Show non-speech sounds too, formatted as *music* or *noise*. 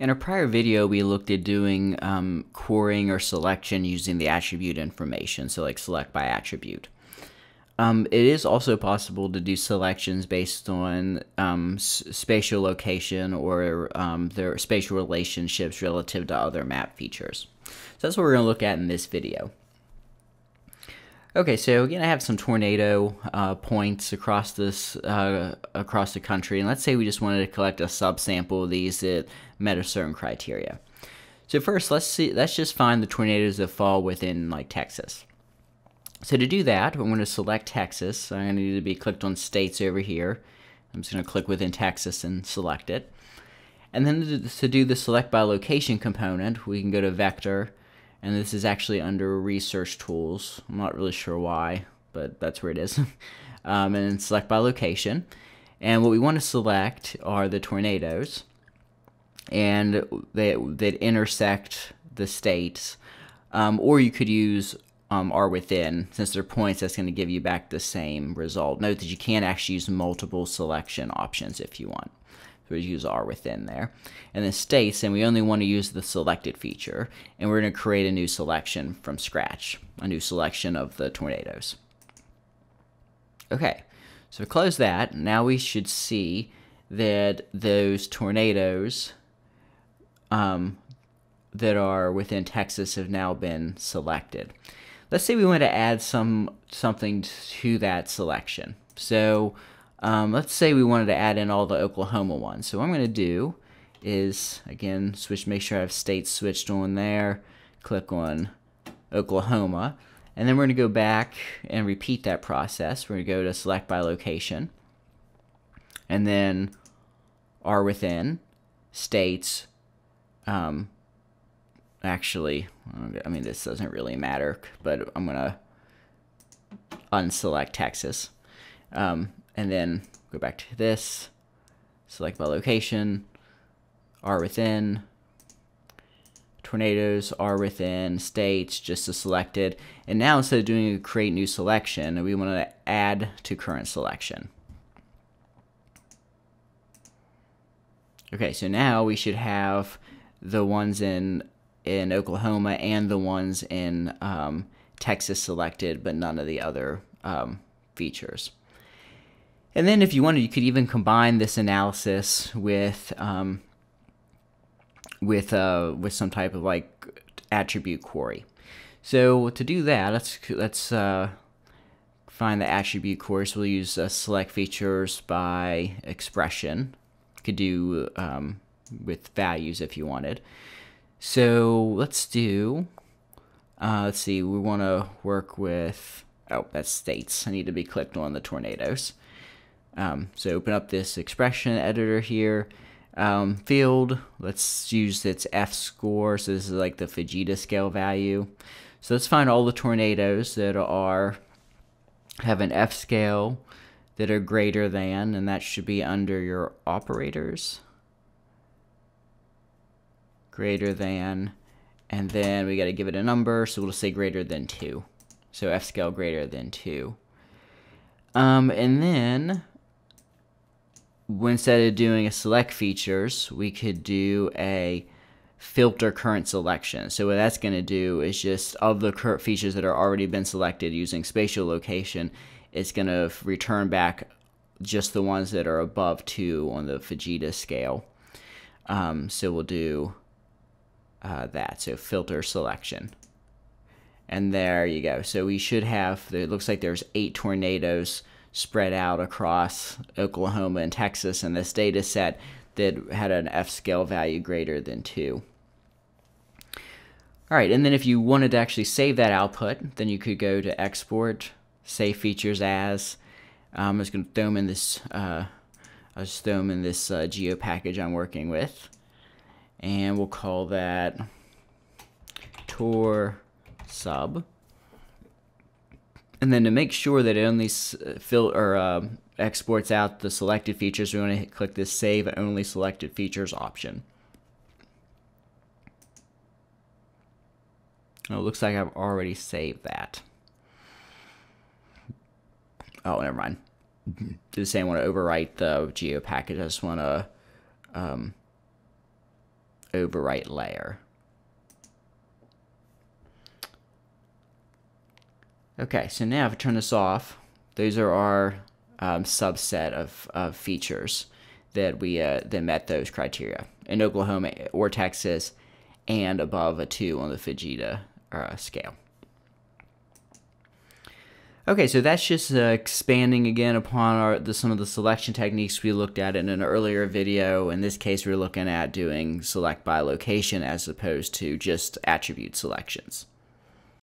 In a prior video, we looked at doing um, querying or selection using the attribute information, so like select by attribute. Um, it is also possible to do selections based on um, spatial location or um, their spatial relationships relative to other map features. So that's what we're going to look at in this video. Okay, so again, I have some tornado uh, points across this uh, across the country, and let's say we just wanted to collect a subsample of these that met a certain criteria. So first, let's see. Let's just find the tornadoes that fall within like Texas. So to do that, I'm going to select Texas. I'm going to need to be clicked on states over here. I'm just going to click within Texas and select it. And then to do the select by location component, we can go to vector and this is actually under research tools. I'm not really sure why, but that's where it is. *laughs* um, and select by location. And what we want to select are the tornadoes, and they that intersect the states. Um, or you could use um, are within, since they're points, that's going to give you back the same result. Note that you can actually use multiple selection options if you want. Use are within there. And then states, and we only want to use the selected feature. And we're going to create a new selection from scratch, a new selection of the tornadoes. Okay, so close that. Now we should see that those tornadoes um, that are within Texas have now been selected. Let's say we want to add some something to that selection. So um, let's say we wanted to add in all the Oklahoma ones. So what I'm going to do is, again, switch, make sure I have states switched on there, click on Oklahoma, and then we're going to go back and repeat that process. We're going to go to select by location, and then are within, states, um, actually, I mean, this doesn't really matter, but I'm going to unselect Texas. Um, and then go back to this, select by location, are within, tornadoes are within states just to selected. And now instead of doing a create new selection, we want to add to current selection. Okay, so now we should have the ones in in Oklahoma and the ones in um, Texas selected, but none of the other um, features. And then if you wanted, you could even combine this analysis with um, with uh, with some type of like attribute query. So to do that, let's let's uh, find the attribute query. We'll use uh, select features by expression. Could do um, with values if you wanted. So let's do. Uh, let's see. We want to work with. Oh, that's states. I need to be clicked on the tornadoes. Um, so open up this expression editor here. Um, field, let's use its F score. So this is like the Fujita scale value. So let's find all the tornadoes that are have an F scale that are greater than, and that should be under your operators. Greater than, and then we got to give it a number, so we'll say greater than 2. So F scale greater than 2. Um, and then instead of doing a select features, we could do a filter current selection. So what that's going to do is just of the current features that are already been selected using spatial location, it's going to return back just the ones that are above 2 on the Fujita scale. Um, so we'll do uh, that. So filter selection. And there you go. So we should have, it looks like there's eight tornadoes spread out across Oklahoma and Texas in this data set that had an F scale value greater than 2. All right, and then if you wanted to actually save that output, then you could go to export, save features as. Um, I'm just going to throw them in this. Uh, I'll just throw them in this uh, geo package I'm working with, and we'll call that tor sub. And then to make sure that it only uh, fill or uh, exports out the selected features, we want to click this Save Only Selected Features option. Oh, it looks like I've already saved that. Oh, never mind. Just saying I want to overwrite the geo package. I just want to um, overwrite layer. Okay, so now if I turn this off, those are our um, subset of, of features that we uh, that met those criteria in Oklahoma or Texas, and above a two on the Fujita uh, scale. Okay, so that's just uh, expanding again upon our the, some of the selection techniques we looked at in an earlier video. In this case, we're looking at doing select by location as opposed to just attribute selections.